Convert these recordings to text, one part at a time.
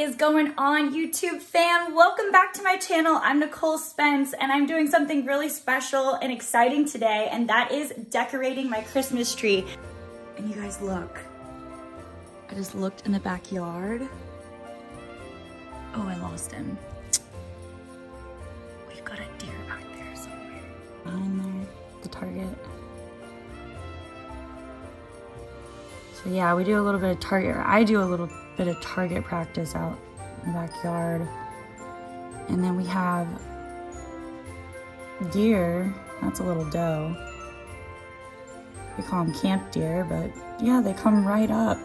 is going on YouTube fam? Welcome back to my channel. I'm Nicole Spence and I'm doing something really special and exciting today and that is decorating my Christmas tree. And you guys look, I just looked in the backyard. Oh, I lost him. We've got a deer back there somewhere. Behind there, the target. So yeah, we do a little bit of target, I do a little bit of target practice out in the backyard. And then we have deer. That's a little doe. We call them camp deer, but yeah, they come right up.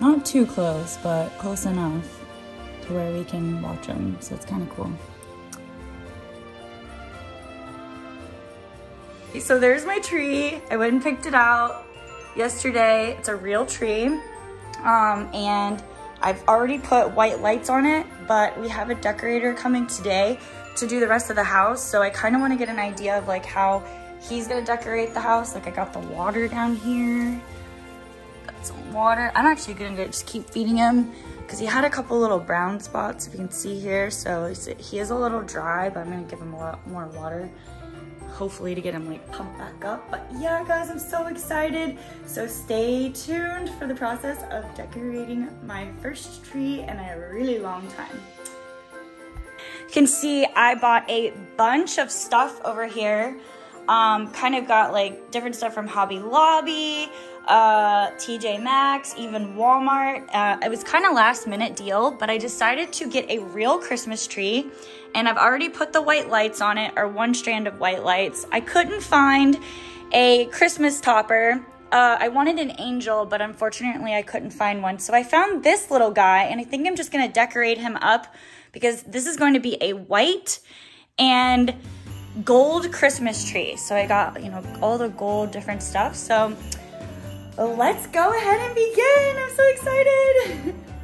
Not too close, but close enough to where we can watch them. So it's kind of cool. So there's my tree. I went and picked it out yesterday. It's a real tree. Um, and I've already put white lights on it, but we have a decorator coming today to do the rest of the house. So I kind of want to get an idea of like how he's going to decorate the house. Like I got the water down here. Got some water. I'm actually going to just keep feeding him because he had a couple little brown spots if you can see here. So he is a little dry, but I'm going to give him a lot more water hopefully to get him like pumped back up. But yeah, guys, I'm so excited. So stay tuned for the process of decorating my first tree in a really long time. You can see I bought a bunch of stuff over here. Um, kind of got like different stuff from Hobby Lobby, uh, TJ Maxx, even Walmart. Uh, it was kind of last minute deal, but I decided to get a real Christmas tree and I've already put the white lights on it or one strand of white lights. I couldn't find a Christmas topper. Uh, I wanted an angel, but unfortunately I couldn't find one. So I found this little guy and I think I'm just gonna decorate him up because this is going to be a white and gold Christmas tree. So I got, you know, all the gold different stuff. So let's go ahead and begin. I'm so excited.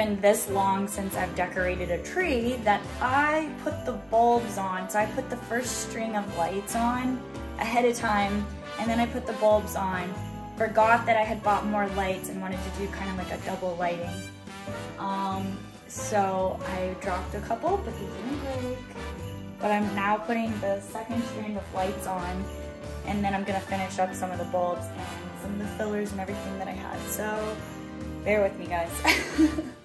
been this long since I've decorated a tree that I put the bulbs on. So I put the first string of lights on ahead of time and then I put the bulbs on. Forgot that I had bought more lights and wanted to do kind of like a double lighting. Um, so I dropped a couple, but they didn't break. But I'm now putting the second string of lights on and then I'm gonna finish up some of the bulbs and some of the fillers and everything that I had. So Bear with me, guys.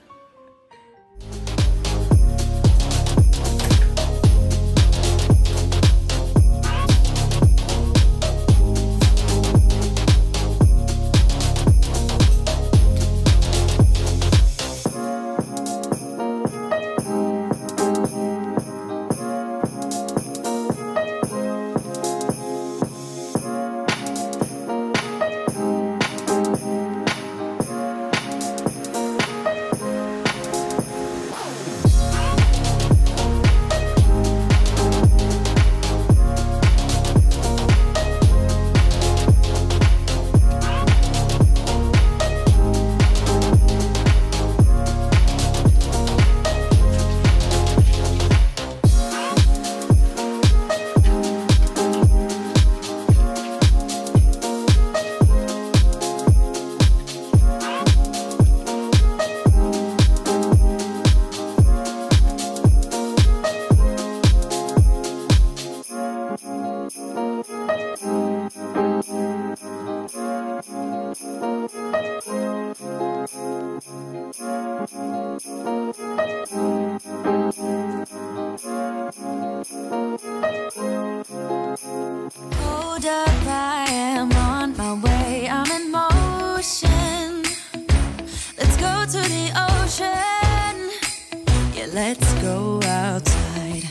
let's go outside.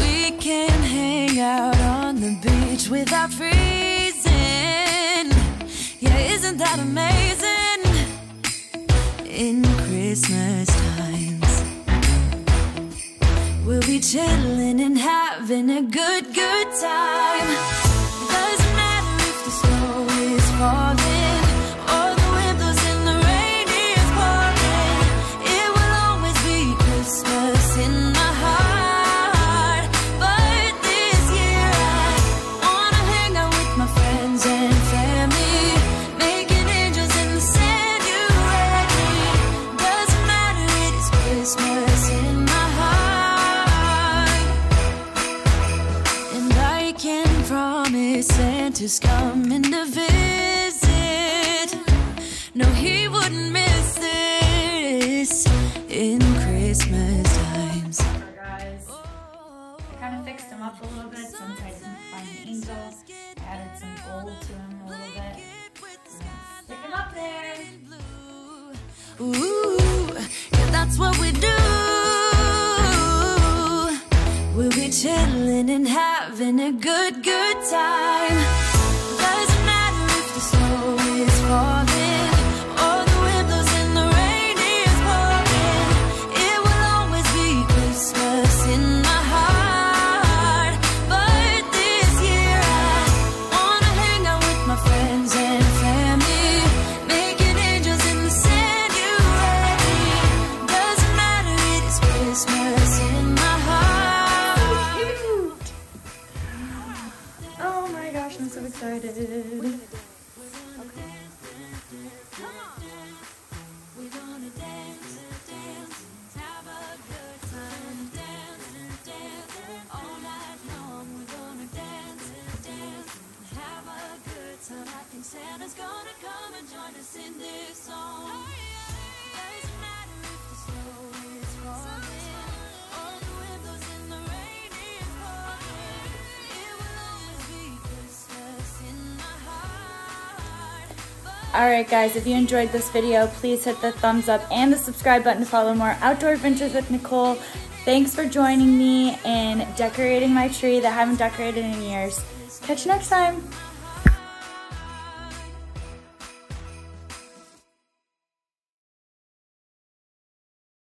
We can hang out on the beach without freezing. Yeah, isn't that amazing? In Christmas times, we'll be chilling and having a good, good time. Christmas in my heart. And I can promise Santa's coming to visit. No, he wouldn't miss this in Christmas times. guys. I kind of fixed him up a little bit since I didn't find the angel. I added some gold to him a little bit. Um, stick him up there. Ooh, yeah, that's what we do. We'll be chilling and having a good, good time. Doesn't matter if the snow is falling Santa's gonna come and join us in this song. Alright guys, if you enjoyed this video, please hit the thumbs up and the subscribe button to follow more Outdoor Adventures with Nicole. Thanks for joining me in decorating my tree that I haven't decorated in years. Catch you next time.